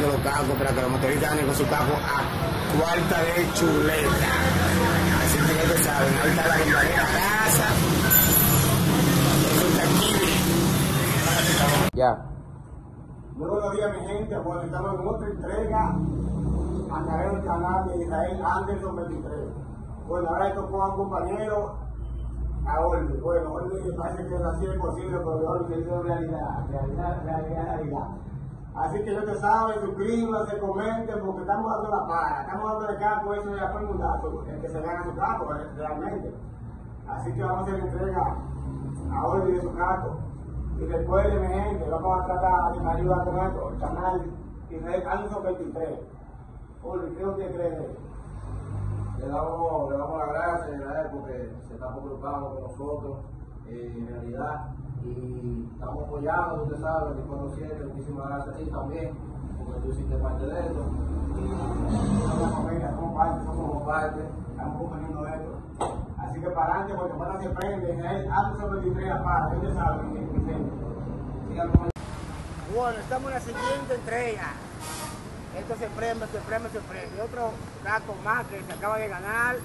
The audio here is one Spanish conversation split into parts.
los cacos para que los motoristas anden con su caco a cuarta de chuleta. Así que ya te saben, ahí está la verdadera casa Eso está Buenos días, mi gente. Bueno, estamos en otra entrega a través del canal de Israel Anderson 23. Bueno, ahora esto con un compañero a Olvi. Bueno, Olvi que parece que no ha sido posible, pero Olvi es realidad, realidad, realidad, realidad. Así que ya te saben, suscríbanse, comenten, porque estamos dando la para. Estamos dando el campo, eso ya fue el mundazo, el que se gana su campo, eh, realmente. Así que vamos a hacer entrega a Olvi de su campo. Y recuerden, mi gente, vamos a tratar de ayudar con esto, el canal Israel Anderson 23. Olvi, ¿qué usted cree? Le damos, le damos las gracias porque se está preocupando con nosotros eh, en realidad y estamos apoyando, usted sabe, te conociendo, muchísimas gracias a ti también, porque tú hiciste parte de esto Somos familia, somos parte, somos parte. estamos componiendo esto. Así que para adelante, porque para se prende, Israel Anderson 23 la para, ustedes saben. Sigan con Bueno, estamos en la siguiente entrega. Esto se premia, se premia, se premia. Otro gato más que se acaba de ganar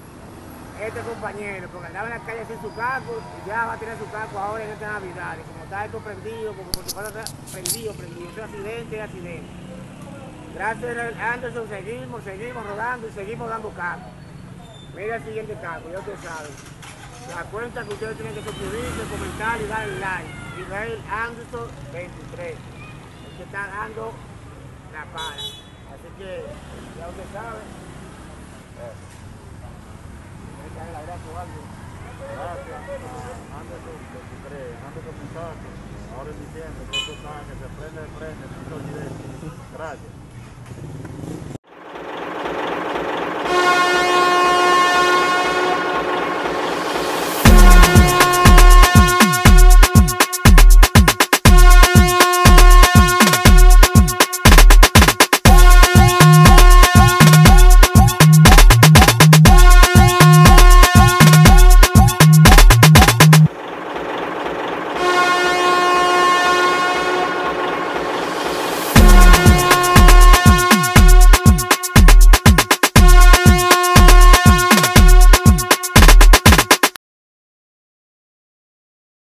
este compañero, porque andaba en la calle sin su casco y ya va a tener su casco ahora en esta Navidad. Como está esto prendido, como por si fuera prendido, prendido, es accidente, accidente. Gracias a Anderson, seguimos, seguimos rodando y seguimos dando casco. Mira el siguiente casco, ya ustedes saben. La cuenta que ustedes tienen que suscribirse, comentar y darle like. Israel Anderson 23. El que está dando la para. Así que ya usted sabe. Hay que darle la gracia o algo. Gracias, Anderson 23, Anderson Muchacho, ahora en diciembre, que tú sabes que se prende, prende, sin olvidar. Gracias.